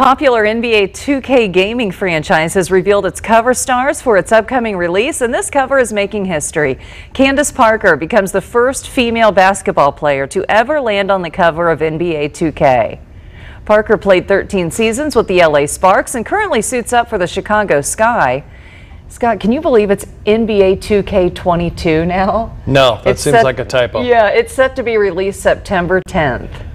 Popular NBA 2K gaming franchise has revealed its cover stars for its upcoming release, and this cover is making history. Candace Parker becomes the first female basketball player to ever land on the cover of NBA 2K. Parker played 13 seasons with the LA Sparks and currently suits up for the Chicago Sky. Scott, can you believe it's NBA 2K22 now? No, that It's seems set- like a typo. Yeah, it's set to be released September 10th.